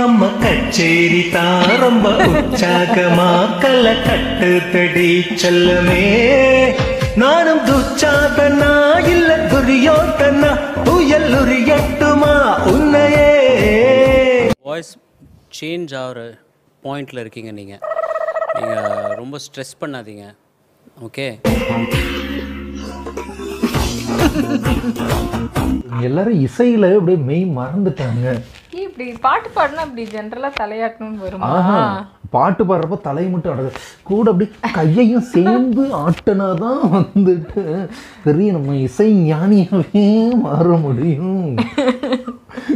நம்ம கச்சேரி தான் ரொம்ப உற்சாகமா கல கட்டு தடி செல்லமே. நானும் துச்சாதனா இல்ல துரியோதனா புயல் உரியட்டுமா உன்னையே. வாய்ஸ் சேஞ்ச் ஆகிற பாயிண்டில் இருக்கீங்க நீங்கள் நீங்கள் ரொம்ப ஸ்ட்ரெஸ் பண்ணாதீங்க. ஓகே எல்லாரும் இசையில அப்படியே மெய் மறந்துட்டாங்க இப்படி பாட்டு பாடினா இப்படி ஜென்ரலா தலையாட்டணும்னு வருமா? பாட்டு பாடுறப்ப தலையை மட்டும் அடகு. கூட அப்படியே கையையும் சேர்ந்து ஆட்டினாதான் வந்துட்டு பெரிய நம்ம இசை ஞானியாவே மாற முடியும்.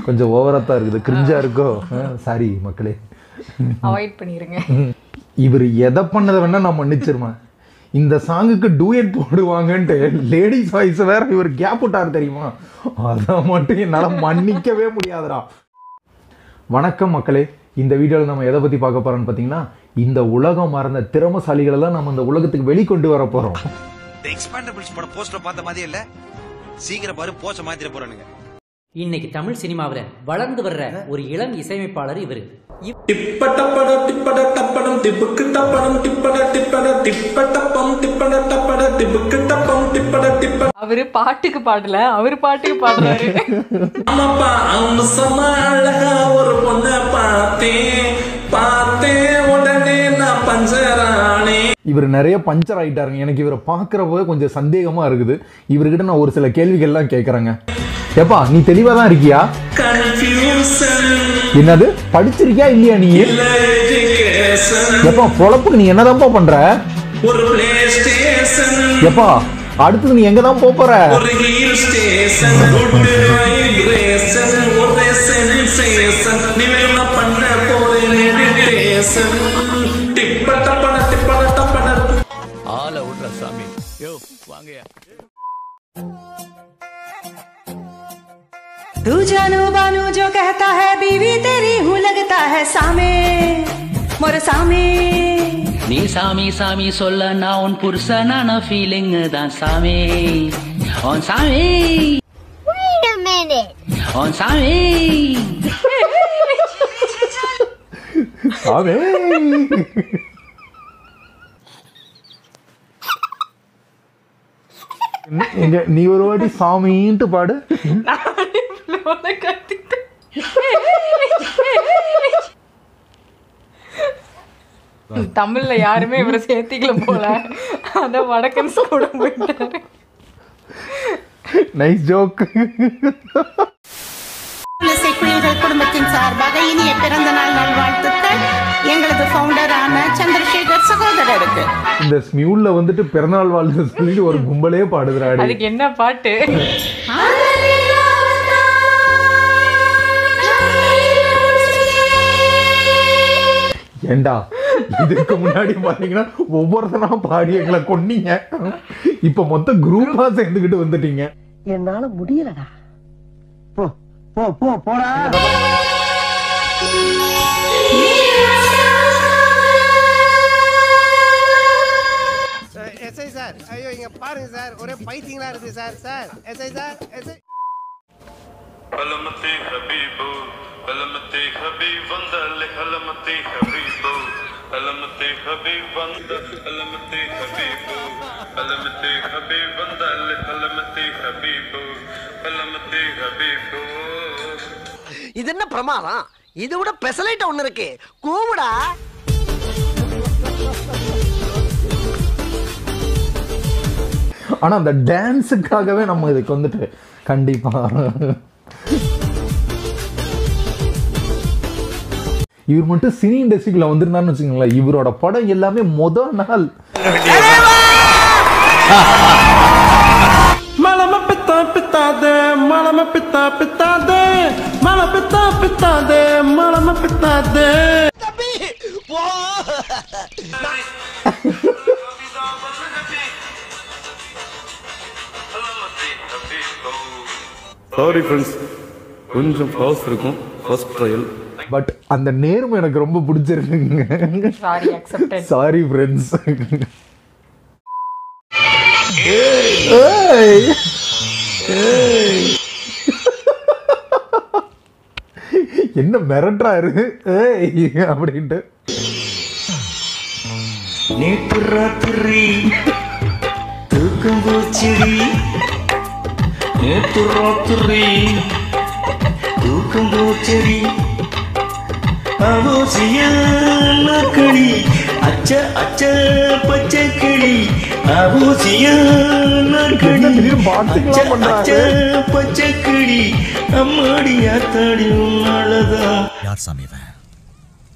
கொஞ்சம் ஓவராத்தான் இருக்குது. கிரிஞ்சா இருக்கோ? சாரி மக்களே. அவாய்ட் பண்ணிருங்க. இவர் எதை பண்ணதை வேணா நான் மன்னிச்சிருவேன் இந்த சாங்குக்கு டூயட் போடுவாங்கன்ட்டு லேடிஸ் வாய்ஸ் வேற இவர் கேப் விட்டார் தெரியுமா? அதை மட்டும் என்னால் மன்னிக்கவே முடியாதுடா. வணக்கம் மக்களே. இந்த வீடியோவில் நம்ம எதை பற்றி பார்க்க போறோம்னு பார்த்தீங்கன்னா இந்த உலகம் மறந்த திறமசாலிகளெல்லாம் நம்ம இந்த உலகத்துக்கு வெளிக்கொண்டு வர போகிறோம் எக்ஸ்பாண்டபிள்ஸ் படம் போஸ்டர் பார்த்த மாதிரி இல்ல. சீக்கிரம் பாரு போஸ்டர் மாத்திர போறானுங்க. இன்னைக்கு தமிழ் சினிமாவுல வளர்ந்து வர்ற ஒரு இளம் இசையமைப்பாளர் இவரு. இவ்- டிப்படப்பட டிப்பட டப்படம் டிப்புக்கு டப்படம் டிப்பட டிப்பட டிப்ப டப்பம் டிப்பட டப்பட டிப்புக்கு டப்பம் டிப்பட டிப்ப அவரு பாட்டுக்கு பாடல அவரு பாட்டுக்கு பாடுறாரு. ஆமாப்பா சொன்ன அழகா ஒரு பொண்ண பார்த்தேன். பார்த்தேன் உடனே நான் பஞ்சரானே. இவர் நிறைய பஞ்சர் ஆயிட்டாருங்க. எனக்கு இவரை பார்க்குறப்போ கொஞ்சம் சந்தேகமாக இருக்குது. இவர்கிட்ட நான் ஒரு சில கேள்விகள்லாம் கேட்குறேங்க ஏப்பா நீ தெளிவாக தான் இருக்கியா? கன்ஃபியூசன் என்னது? படிச்சிருக்கியா இல்லையா நீ? எப்பா பொழப்புக்கு நீ என்னதான்ப்பா பண்ற? எப்பா அடுத்தது நீ எங்க தான் போற? ஆளை விட்ற சாமி. யோ வாங்கயா तू जानू बानू जो कहता है बीवी तेरी हूँ लगता है सामे मोर सामे நீ சாமி சாமி சொல்ல நான் உன் புருஷனான ஃபீலிங் தான் சாமி உன் சாமி Wait a minute. உன் சாமி சாமி எங்க நீ ஒரு வாட்டி சாமின்ட்டு பாடு உன்னை கத்திட்டு. தமிழ்ல யாருமே இவரை சேர்த்திக்கல போல. அதான் வடக்கன்ஸ் கூட போயிட்டாரு. நைஸ் ஜோக் குடும்பத்தின் சார்பாக இனிய பிறந்த நாள் நல்வாழ்த்துக்கள். எங்களது ஃபவுண்டரான சந்திரசேகர் சகோதரருக்கு. இந்த ஸ்மியூல்ல வந்துட்டு பிறந்தநாள் வாழ்த்து சொல்லிட்டு ஒரு கும்பலே பாடுதுறாடி அதுக்கு என்ன பாட்டு? ஏண்டா? இதுக்கு முன்னாடி பாத்தீங்கன்னா ஒவ்வொருத்தனா பாடி எங்களை கொன்னீங்க. இப்ப மொத்த குரூப்பா சேர்ந்துக்கிட்டு வந்துட்டீங்க. என்னால முடியலடா. SI sir. ஐயோ இங்க பாருங்க சார். ஒரே பைத்தியங்களா இருக்கு sir. Sir SI sir SI கலமத்தி ஹபீப் வந்தல்ல கலமத்தி ஹபீபு கலமத்தி ஹபீப் வந்த கலமத்தி ஹபீபு கலமத்தி ஹபீப் வந்தல்ல கலமத்தி ஹபீபு கலமத்தி ஹபீபு இது என்ன பிரமாதம்? இது விட பெசலைட் ஒண்ணு இருக்கு. கூவுடா. ஆனா அந்த டான்ஸுக்காகவே நம்ம இதுக்கு வந்துட்டு கண்டிப்பா இவர் மட்டும் சினி இண்டஸ்ட்ரிக்குள்ள வந்திருந்தாருன்னு வச்சுக்கோங்களேன். இவரோட படம் எல்லாமே முத நாள். மலம பித்தா பித்தாதே மலம பித்தா பித்தாதே மல பித்தா பித்தாதே மலம பித்தாதே. சாரி ஃப்ரெண்ட்ஸ் கொஞ்சம் இருக்கும். ஃபர்ஸ்ட் ட்ரையல் பட் அந்த நேர்மை எனக்கு ரொம்ப பிடிச்சிருக்குங்க. சாரி அக்செப்டட் சாரி ஃப்ரெண்ட்ஸ் என்ன மிரட்டுறாரு ஏய்! அப்படின்ட்டு. நேற்று ராத்திரி தூக்கம் போச்சுடி நேற்று ராத்திரி தூக்கம் போச்சடி அவசியான கிளி அச்ச அச்ச பச்சை கிளி அவசியான கிளி அச்ச அச்ச பச்சை கிளி அம்மாடி ஆத்தாடி உன்னாலதான் யார் சாமி இவன்?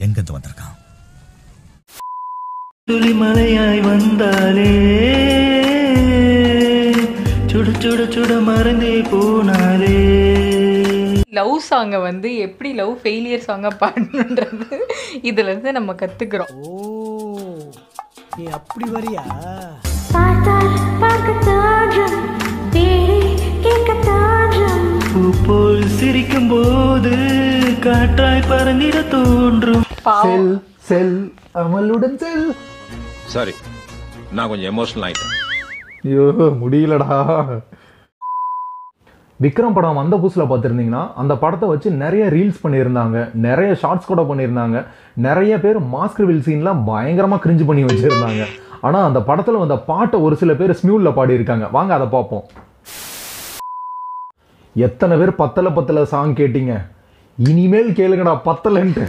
எங்கிருந்து வந்திருக்கான்? துளி மலையாய் வந்தாலே சுட சுட சுட மறந்தே போனாலே. லவ் சாங்கை வந்து எப்படி லவ் ஃபெயிலியர் சாங்கை பாடணுன்றது இதுல இருந்து நம்ம கத்துக்கிறோம். நீ அப்படி வரியா? போல் சிரிக்கும் போது காற்றாய் பறந்திட தோன்றும். செல் செல். அமலுடன் செல். சாரி நான் கொஞ்சம் எமோஷனல் ஆயிட்டேன். ஐயோ முடியலடா. விக்ரம் படம் வந்த புதுசில் பார்த்துருந்தீங்கன்னா அந்த படத்தை வச்சு நிறைய ரீல்ஸ் பண்ணியிருந்தாங்க. நிறைய ஷார்ட்ஸ் கூட பண்ணியிருந்தாங்க. நிறைய பேர் மாஸ்க் ரிவீல் சீன்லாம் பயங்கரமாக கிரிஞ்சு பண்ணி வச்சுருந்தாங்க. ஆனால் அந்த படத்தில் வந்த பாட்டை ஒரு சில பேர் ஸ்மியூலில் பாடியிருக்காங்க. வாங்க அதை பார்ப்போம். எத்தனை பேர் பத்தலை பத்தல சாங் கேட்டீங்க? இனிமேல் கேளுங்கடா பத்தலைன்ட்டு.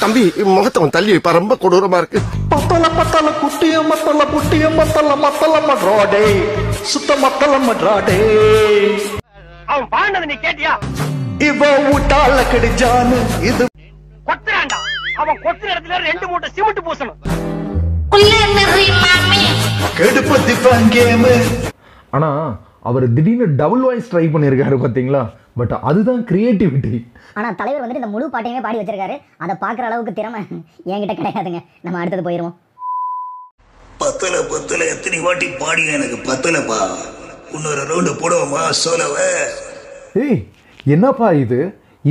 தம்பி முகத்தை தள்ளி வைப்பா. ரொம்ப கொடூரமா இருக்கு. பத்தல பத்தல குட்டிய மத்தல புட்டிய மத்தல மத்தல மட்ராடே. சுத்த மத்தல மட்ராடே. அவன் பாண்டது நீ கேட்டியா? இவ ஊட்டால கடிஜானு இது கொத்துறான்டா. அவன் கொத்துற இடத்துல ரெண்டு மூட்டை சிமெண்ட் பூசணும். கெடுப்பத்தி கேமு ஆனா அவர் திடீர்னு டபுள் வாய்ஸ் ட்ரை பண்ணியிருக்காரு பாத்தீங்களா? பட் அதுதான் கிரியேட்டிவிட்டி ஆனா தலைவர் வந்துட்டு இந்த முழு பாட்டையுமே பாடி வச்சிருக்காரு. அதை பாக்குற அளவுக்கு திறமை என்கிட்ட கிடையாதுங்க. நம்ம அடுத்தது போயிருவோம். பத்தல பத்தல எத்தனை வாட்டி பாடி எனக்கு பத்தலப்பா? இன்னொரு ரவுண்டு போடுவோமா சோலவ? ஏய் என்னப்பா இது?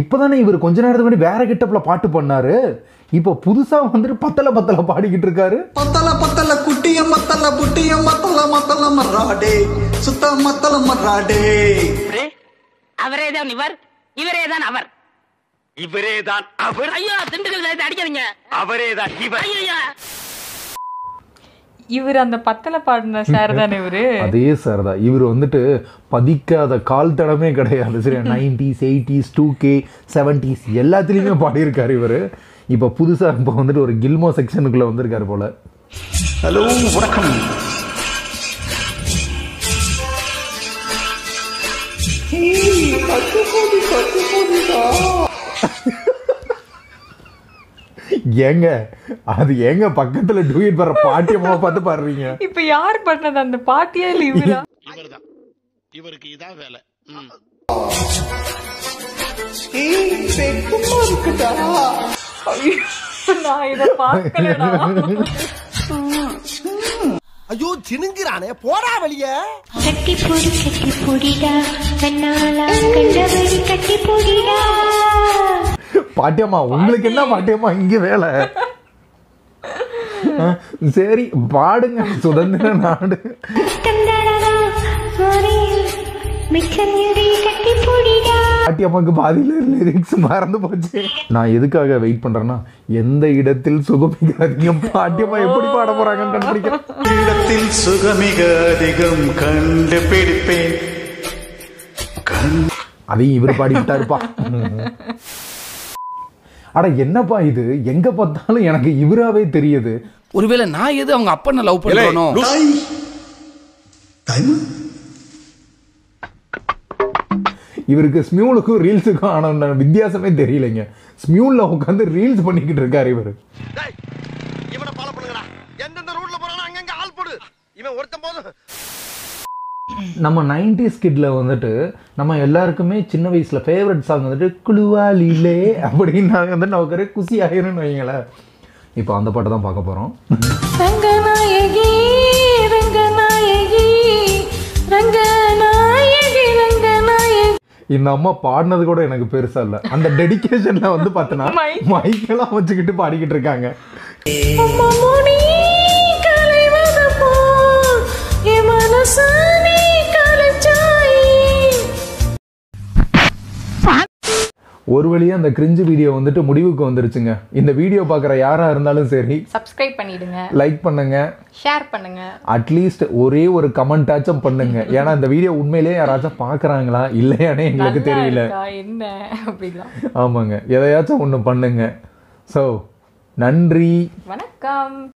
இப்பதானே இவர் கொஞ்ச நேரத்துக்கு முன்னாடி வேற கிட்டப்ல பாட்டு பண்ணாரு. இப்போ புதுசா வந்துட்டு பத்தல பத்தல பாடிக்கிட்டு இருக்காரு. பத்தல பத்தல குட்டிய மத்தல புட்டிய மத்தல மத்தல மர்ராடே சுத்த மத்தல மர்ராடே அவரே தான் இவர் இவரே தான் அவர். இவரே தான் அவர். ஐயோ திண்டுக்கல் அடிக்காதீங்க. அவரே தான் இவர். ஐயோ இவர் அந்த பத்தல பாடின சார் தானே இவரு? அதே சார் தான் இவர் வந்துட்டு பதிக்காத கால் தடமே கிடையாது. சரி nineties eighties two K seventies எல்லாத்துலேயுமே பாடியிருக்காரு இவர். இப்போ புதுசாக இப்போ வந்துட்டு ஒரு கில்மோ செக்ஷனுக்குள்ளே வந்திருக்காரு போல. ஹலோ வணக்கம். ஏங்க அது ஏங்க பக்கத்துல டூயட் வர பாட்டியம்மா பார்த்து பாடுறீங்க? இப்ப யார் பண்ணது அந்த பாட்டியா இல்ல இவரா? இவருக்கு இதான் வேலை. நான் இத பார்க்கலடா. ஐயோ சினுங்கிறானே போடா வெளிய. கட்டி பொடி கட்டி பொடிடா. பாட்டியம்மா உங்களுக்கு என்ன பாட்டியம்மா? இங்க வேலை. சரி பாடுங்க சுதந்திர நாடு. பாட்டியம்மாக்கு பாதியில லிரிக்ஸ் மறந்து போச்சு. நான் எதுக்காக வெயிட் பண்றேன்னா எந்த இடத்தில் சுகமிக அதிகம் பாட்டியம்மா எப்படி பாட போறாங்கன்னு கண்டுபிடிக்கிறேன். இடத்தில் சுகமிக அதிகம் கண்டுபிடிப்பேன். அதையும் இவர் பாடிக்கிட்டாருப்பா அட என்னப்பா இது? எங்க பார்த்தாலும் எனக்கு இவராவே தெரியுது. ஒருவேளை நான் எது அவங்க அப்பனை லவ் பண்றேனோ? இவருக்கு ஸ்மியூலுக்கும் ரீல்ஸுக்கும் ஆன வித்தியாசமே தெரியலைங்க. ஸ்மியூல்ல உட்காந்து ரீல்ஸ் பண்ணிக்கிட்டு இருக்காரு இவர். இவனை ஃபாலோ பண்ணுங்கடா. எந்தெந்த ரூட்ல போறானோ அங்கங்க ஆள் போடு. இவன் ஒருத்தன் போதும். நம்ம நைன்டிஸ் கிட்ல வந்துட்டு நம்ம எல்லாருக்குமே சின்ன வயசுல ஃபேவரட் சாங் வந்துட்டு குழுவாலிலே அப்படின்னு வந்து நமக்கு குசி ஆயிரும்னு வைங்களேன் இப்போ அந்த பாட்டை தான் பார்க்க போறோம். ரங்கநாயகி ரங்கநாயகி ரங்கநாயகி ரங்கநாயகி. இந்த அம்மா பாடினது கூட எனக்கு பெருசா இல்ல. அந்த டெடிகேஷன்ல வந்து பார்த்தனா மைக்கெல்லாம் வச்சுக்கிட்டு பாடிக்கிட்டு இருக்காங்க. ஒரு வழியா அந்த கிரிஞ்சு வீடியோ வந்துட்டு முடிவுக்கு வந்துருச்சுங்க. இந்த வீடியோ பார்க்குற யாரா இருந்தாலும் சரி சப்ஸ்கிரைப் பண்ணிடுங்க. லைக் பண்ணுங்க. ஷேர் பண்ணுங்க. அட்லீஸ்ட் ஒரே ஒரு கமெண்டாச்சும் பண்ணுங்க. ஏன்னா இந்த வீடியோ உண்மையிலேயே யாராச்சும் பார்க்குறாங்களா இல்லையானே எங்களுக்கு தெரியல. என்ன? அப்படிலாம். ஆமாங்க. எதையாச்சும் ஒன்று பண்ணுங்க. ஸோ நன்றி. வணக்கம்.